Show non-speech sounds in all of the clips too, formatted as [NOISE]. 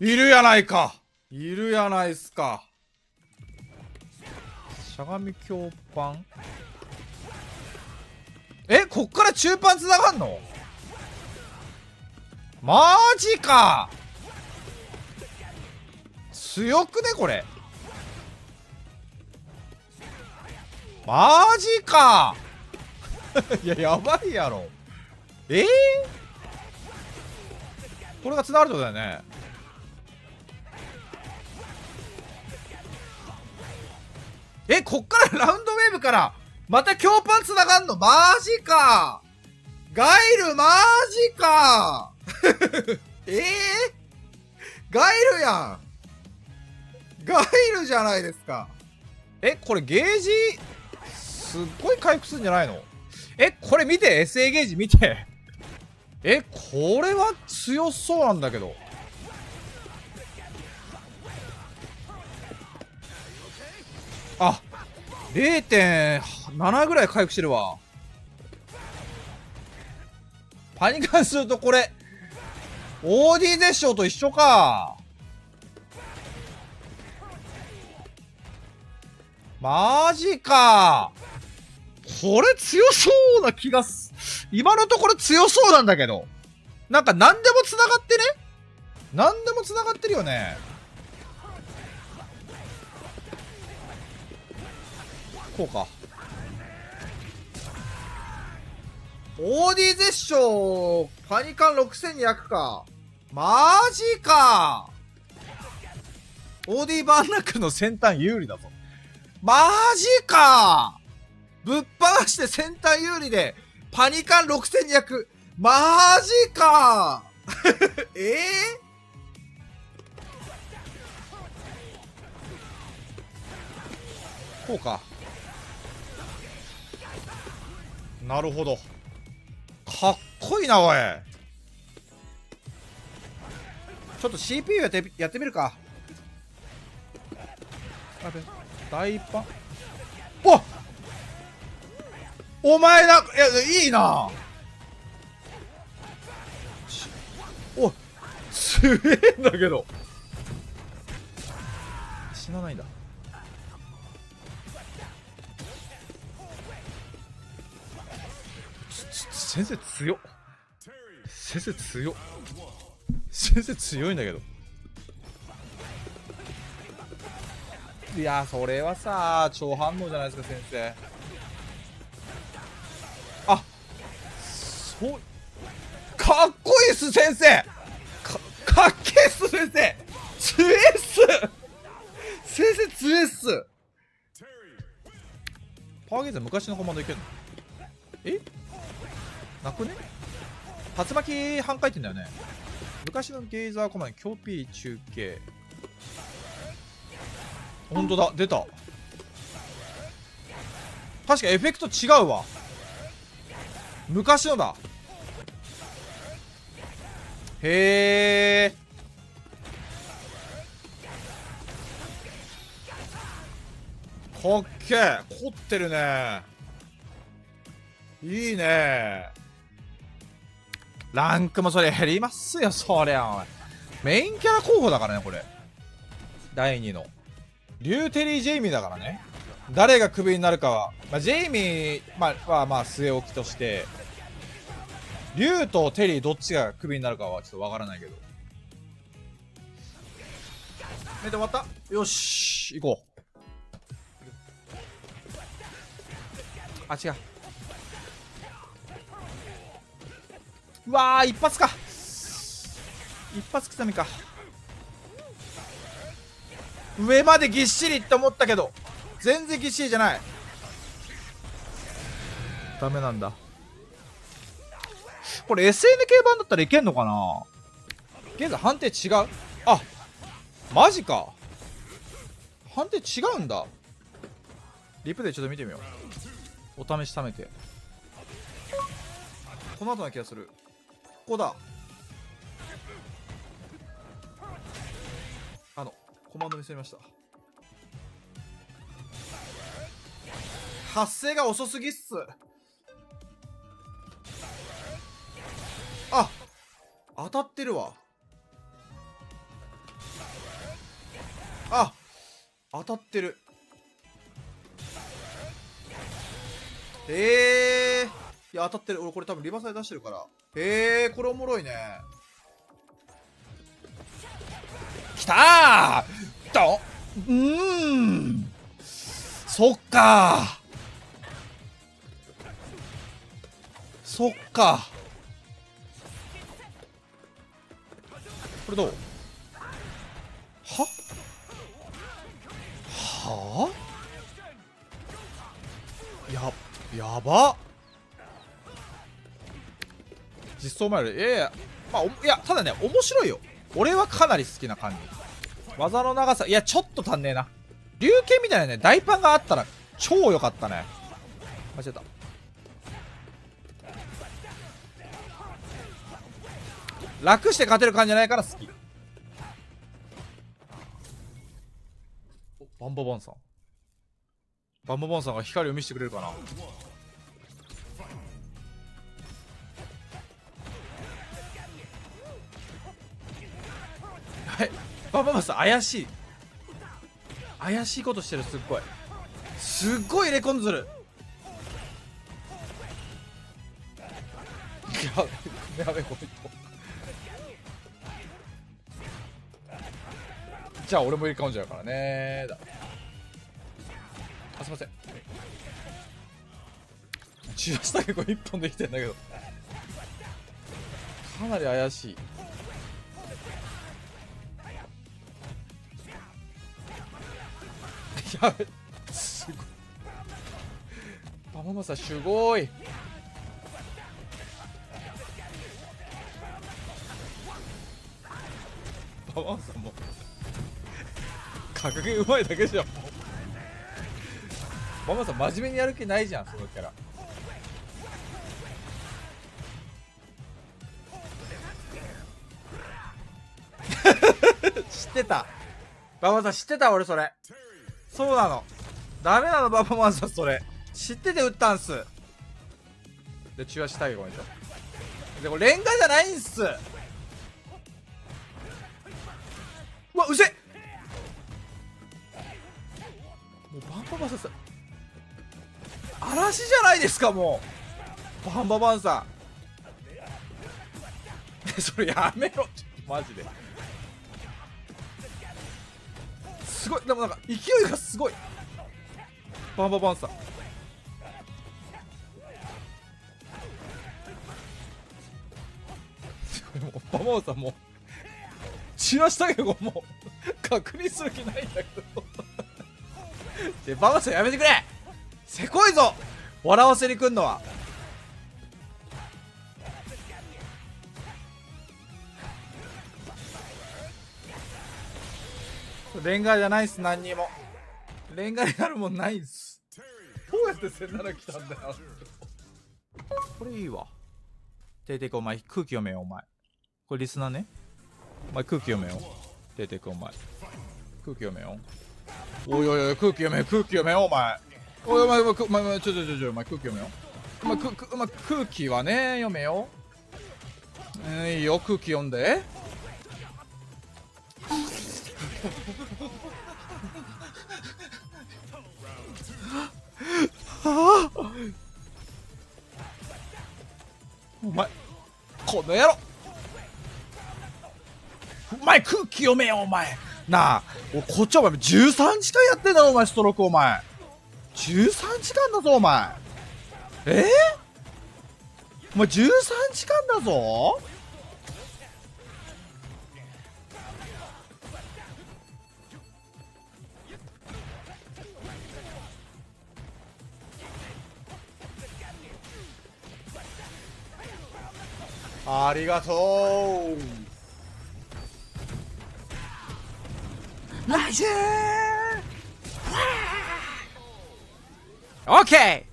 いるやないか。いるやないっすか。しゃがみ強パンえこっから中パン繋がんの？マジか。強くねこれ。マジか。[LAUGHS] いややばいやろ。えー、これが繋がるってことだよね。えこっからラウンドウェーブからまた強パン繋がんの？マジか。ガイルマジか。え [LAUGHS] えー、ガイルやん。ガイルじゃないですか。えこれゲージすっごい回復するんじゃないの？えこれ見て？SA ゲージ見て。えこれは強そうなんだけど。あ0.7ぐらい回復してるわパニカンするとこれ OD 絶唱と一緒かマジかこれ強そうな気がす、今のところ強そうなんだけど。なんか何でも繋がってね？何でも繋がってるよね。こうか。OD 絶唱、パニカン6200か。マジか !OD バーナックの先端有利だぞ。マジかぶっ放して先端有利で、パニカン6200。マジかえ [LAUGHS] えー、こうか。なるほど。かっこいいな、おい。ちょっと CPU やってやってみるか。やべ、大パン。おお前だいや、いいなおすげえんだけど。死なないんだ。先生強っ。先生強っ。先生強いんだけど。いやそれはさ超反応じゃないですか先生。あそうかっこいいっす先生。かっけえっす先生。強えっす。先生強えっす。パーゲーザー昔のコマンドいけるの？え？なくね？竜巻半回転だよね。昔のゲイザーコマンドキョピー中継。ほんとだ出た。確かエフェクト違うわ。昔のだ。へえかっけえ。凝ってるね。いいね。ランクもそれ減りますよ、そりゃ。メインキャラ候補だからね、これ。第2の。リューテリー・ジェイミーだからね。誰がクビになるかは、まあ、ジェイミー、まあ、はまあ据え置きとして、リュウとテリーどっちがクビになるかはちょっとわからないけど。メで終わった？よし、行こう。あ、違う。うわー、一発か。一発くたみか。上までぎっしりって思ったけど、全然ぎっしりじゃない。ダメなんだ。これ SN 系版だったらいけんのかな？現在判定違う？あ、マジか。判定違うんだ。リプでちょっと見てみよう。お試し貯めて。この後な気がする。こだ。あのコマンド見せました。発生が遅すぎっす。あ当たってるわ。あ当たってる。ええー、いや当たってる。俺これ多分リバーサイ出してるから。へえ、これおもろいね。きたー！とうん。そっか。そっか。これどう？は？は？あややば。っ実装前よりいやいやまあいやただね面白いよ。俺はかなり好きな感じ技の長さいやちょっと足んねえな。龍剣みたいなね大パンがあったら超良かったね。間違えた。楽して勝てる感じじゃないから好き。バンババンさん。バンババンさんが光を見せてくれるかな。はいバババンさん怪しい。怪しいことしてるすっごい。すっごいレコンズルやべやべこいとじゃあ俺も入れ替わんじゃうからねだあすいません中足だけこれ1本できてんだけどかなり怪しいやべすごい。パママさんすごい。パママさんも格ゲーうまいだけじゃん。もう。ママさん真面目にやる気ないじゃんそのキャラ。[LAUGHS] 知ってた。ママさん知ってた俺それ。そうなの。ダメなのババマンさんそれ。知ってて撃ったんす。で中足タイガーごめんなさいでこれレンガじゃないんす。うわうせもうバンババンさん嵐じゃないですかもう。バンババンさん [LAUGHS] それやめろ。マジで。すごい。でもなんか勢いがすごい。バンババンさ。ん [LAUGHS] もうバンババンさんもう散らしたけどもう確認する気ないんだけど。[LAUGHS] でバンバンさんやめてくれ。せこいぞ。笑わせにくんのは。レンガじゃないっす何にも。レンガになるもんないっす。どうやって1700来たんだよ。これいいわ。ててくお前。空気読めよお前。これリスナーね。お前空気読めよ。ててくお前。空気読めよ。おいおいおい空気読めよ空気読めよお前。おいお前お前お前ちょちょちょちょお前空気読めよ。お前くくお前空気はね読めよ。えー、いいよ空気読んで。お前この野郎。お前空気読めよお前。なあおこっちはお前13時間やってんだろお前ストロークお前。13時間だぞお前。え？ー、お前13時間だぞ。ありがとうナイスオッ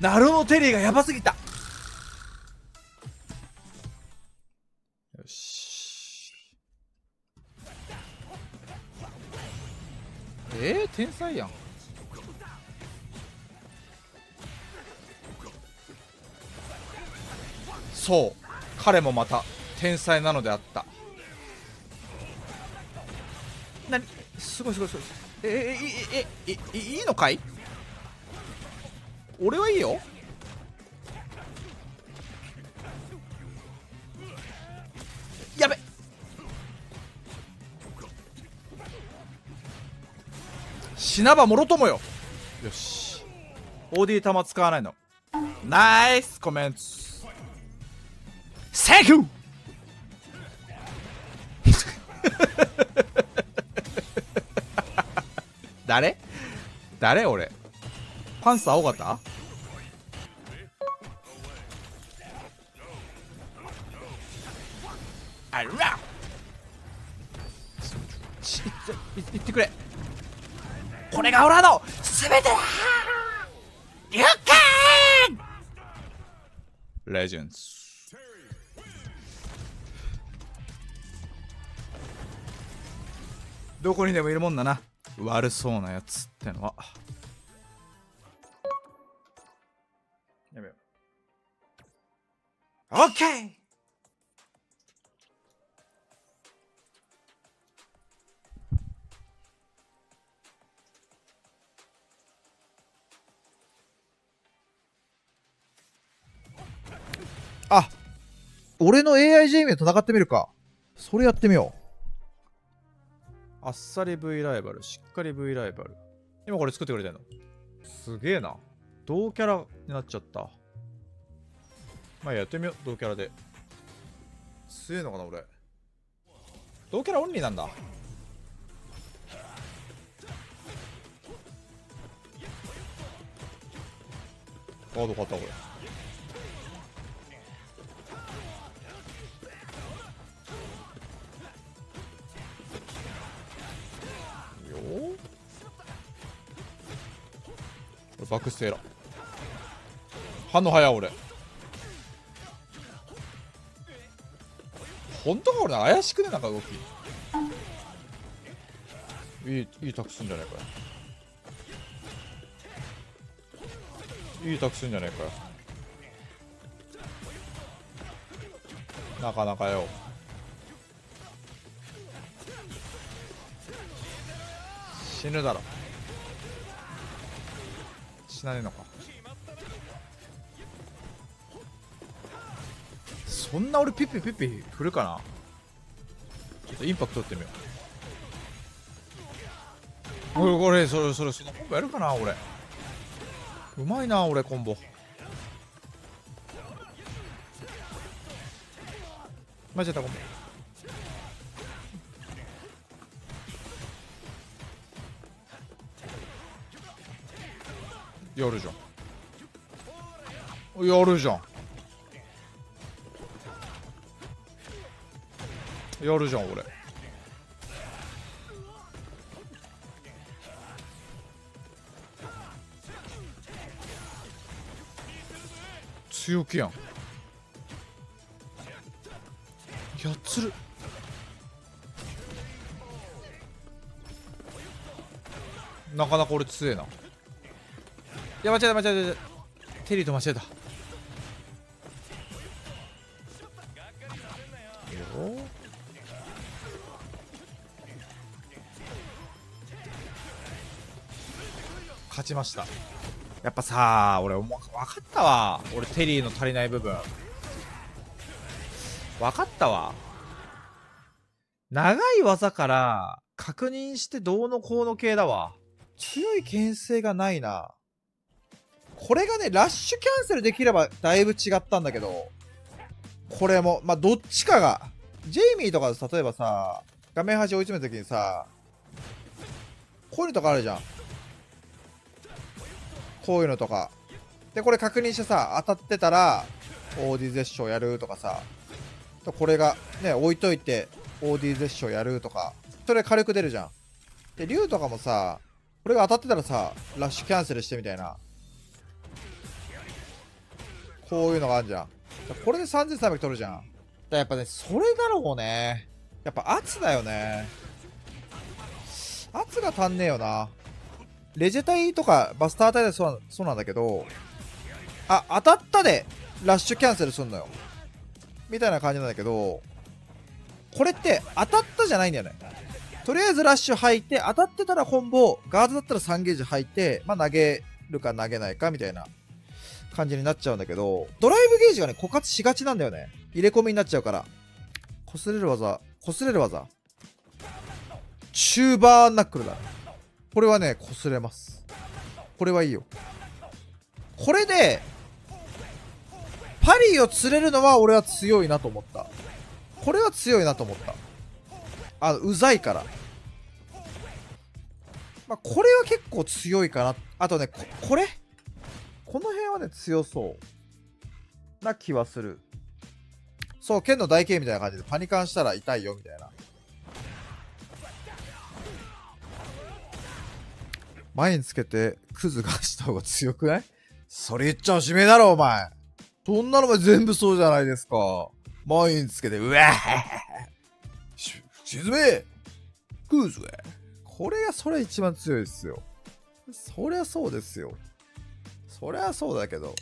ナロのテリーがやばすぎた。よし。えー、天才やん。そう。彼もまた天才なのであった。何？すごいすごいすごい。ええええええいいのかい？俺はいいよ。やべ。死なばもろともよ。よし。OD 弾使わないの。ナイスコメント thank you [LAUGHS] 誰？誰俺？パンツ青かった？あら！ち言って言ってくれ。これがオラの全てだ！リュッケンレジェンズどこにでもいるもんだな。悪そうなやつってのは。うオッケーあ俺の AI ジェイミと戦ってみるかそれやってみようあっさり V ライバル、しっかり V ライバル。今これ作ってくれてんの？すげえな。同キャラになっちゃった。まあやってみよう、同キャラで。強えのかな、俺。同キャラオンリーなんだ。カード買ったこれ。バクステーラ反応早俺い俺本当か俺怪しくねなんか動き。いいいいタクすんじゃないかよ。いいタクすんじゃないかよ。なかなかよ。死ぬだろ。死なねえのか。そんな俺ピッピピッピ振るかな？ちょっとインパクトってみよう。これこれそれそれそのコンボやるかな俺。うまいな俺コンボ。間違ったコンボ。やるじゃん。やるじゃん。やるじゃん俺。強気やん。やっつる。なかなか俺強えな。いや間違えた間違えたテリーと間違えた。勝ちました。やっぱさ俺分かったわ。俺テリーの足りない部分。分かったわ。長い技から確認してどうのこうの系だわ。強い牽制がないな。これがね、ラッシュキャンセルできればだいぶ違ったんだけど、これも、まあ、どっちかが、ジェイミーとか例えばさ、画面端追い詰めた時にさ、こういうのとかあるじゃん。こういうのとか。で、これ確認してさ、当たってたら、OD 絶唱やるとかさ、これがね、置いといて、OD 絶唱やるとか、それ軽く出るじゃん。で、竜とかもさ、これが当たってたらさ、ラッシュキャンセルしてみたいな。こういうのがあるじゃん。これで3300取るじゃん。だやっぱね、それだろうね。やっぱ圧だよね。圧が足んねえよな。レジェ隊とかバスター隊でそうそうなんだけど、あ、当たったでラッシュキャンセルすんのよ。みたいな感じなんだけど、これって当たったじゃないんだよね。とりあえずラッシュ入って、当たってたらコンボ、ガードだったら3ゲージ入って、まあ投げるか投げないかみたいな感じになっちゃうんだけど、ドライブゲージがね、枯渇しがちなんだよね。入れ込みになっちゃうから。擦れる技、擦れる技。チューバーナックルだ。これはね、擦れます。これはいいよ。これで、パリを釣れるのは俺は強いなと思った。これは強いなと思った。あ、うざいから。まあ、これは結構強いかな。あとね、ここれ？この辺はね、強そうな気はする。そう、剣の台形みたいな感じでパニカンしたら痛いよみたいな。前につけてクズがした方が強くない？それ言っちゃおしめだろ、お前。そんなのが全部そうじゃないですか。前につけて、うわっ、沈めクズが。これが、それ一番強いですよ。そりゃそうですよ。そりゃそうだけど。